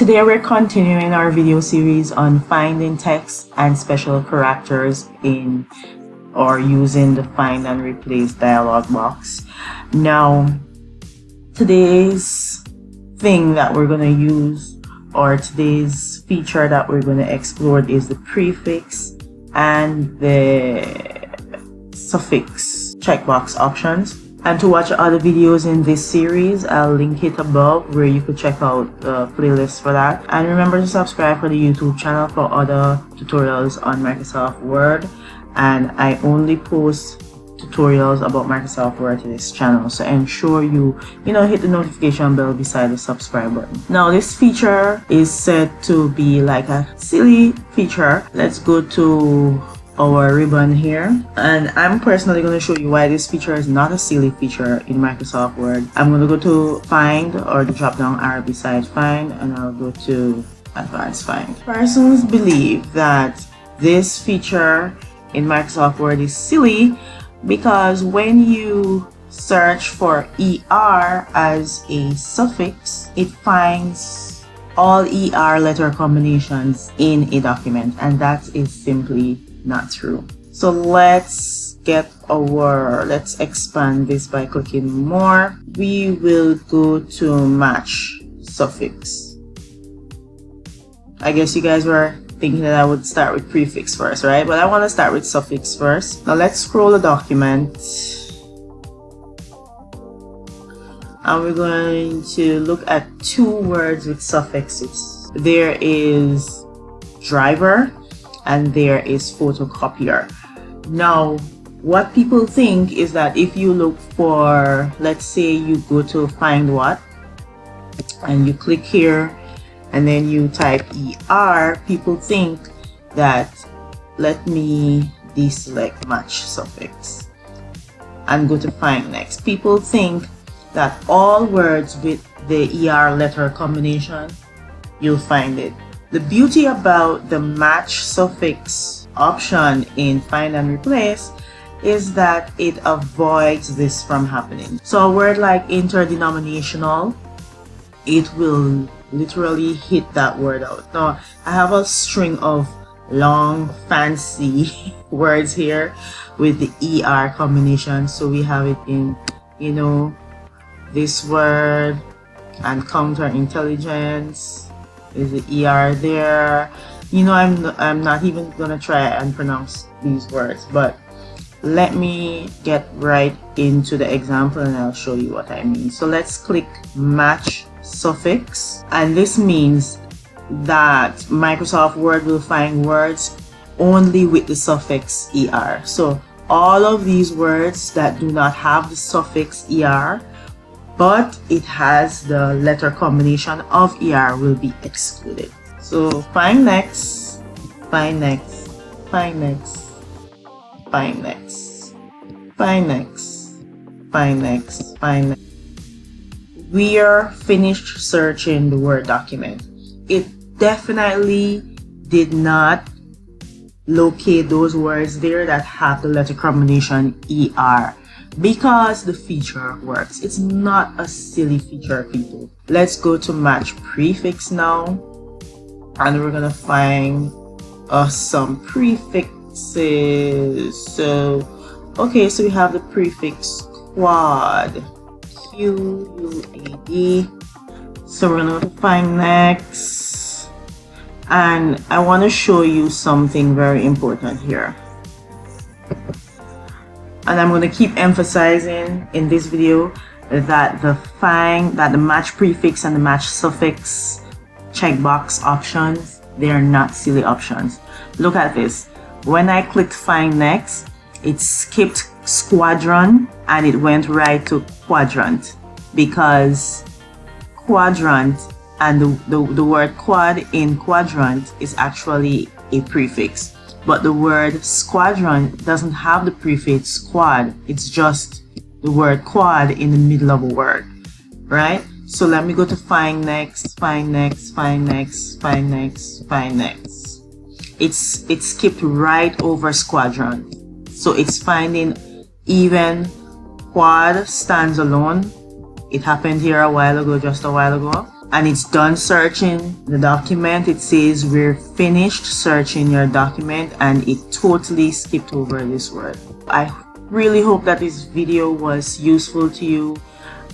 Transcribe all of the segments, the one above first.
Today we're continuing our video series on finding text and special characters in or using the find and replace dialog box. Now, today's thing that we're going to use or today's feature that we're going to explore is the prefix and the suffix checkbox options. And to watch other videos in this series, I'll link it above where you could check out the playlist for that. And remember to subscribe for the YouTube channel for other tutorials on Microsoft Word. And I only post tutorials about Microsoft Word to this channel. So ensure you, you know, hit the notification bell beside the subscribe button. Now this feature is said to be like a silly feature. Let's go to our ribbon here and I'm personally going to show you why this feature is not a silly feature in Microsoft Word. I'm going to go to find or the drop down arrow beside find and I'll go to advanced find. Persons believe that this feature in Microsoft Word is silly because when you search for ER as a suffix, it finds all ER letter combinations in a document and that is simply not true. So let's get our, let's expand this by clicking more. We will go to match suffix. I guess you guys were thinking that I would start with prefix first, right? But I want to start with suffix first. Now let's scroll the document. And we're going to look at two words with suffixes. There is driver and there is photocopier. Now, what people think is that if you look for, let's say you go to find what, and you click here, and then you type ER, people think that let me deselect match suffix and go to find next. People think that all words with the ER letter combination, you'll find it the beauty about the match suffix option in find and replace is that it avoids this from happening. So a word like interdenominational, it will literally hit that word out. Now I have a string of long fancy words here with the ER combination. So we have it in, you know, this word and counterintelligence is the ER there? You know, I'm, I'm not even gonna try and pronounce these words, but let me get right into the example and I'll show you what I mean. So let's click match suffix and this means that Microsoft Word will find words only with the suffix ER. So all of these words that do not have the suffix ER but it has the letter combination of ER will be excluded. So find next, find next, find next, find next, find next, find next, find next. We are finished searching the Word document. It definitely did not locate those words there that have the letter combination ER because the feature works. It's not a silly feature, people. Let's go to match prefix now. And we're gonna find uh, some prefixes. So, okay, so we have the prefix quad. Q-U-A-D. So we're gonna find next. And I wanna show you something very important here and I'm going to keep emphasizing in this video that the find that the match prefix and the match suffix checkbox options they are not silly options. Look at this. When I clicked find next it skipped squadron and it went right to quadrant because quadrant and the, the, the word quad in quadrant is actually a prefix but the word squadron doesn't have the prefix squad. It's just the word quad in the middle of a word, right? So let me go to find next, find next, find next, find next, find next. It's it skipped right over squadron. So it's finding even quad stands alone. It happened here a while ago, just a while ago. And it's done searching the document. It says we're finished searching your document and it totally skipped over this word. I really hope that this video was useful to you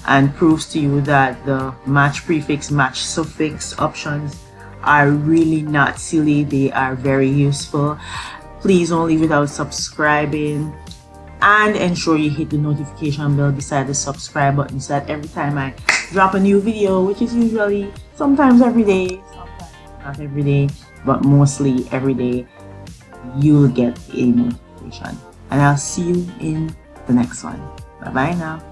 and proves to you that the match prefix match suffix options are really not silly. They are very useful. Please don't leave without subscribing. And ensure you hit the notification bell beside the subscribe button so that every time I drop a new video, which is usually sometimes every day, sometimes not every day, but mostly every day, you'll get a notification. And I'll see you in the next one. Bye bye now.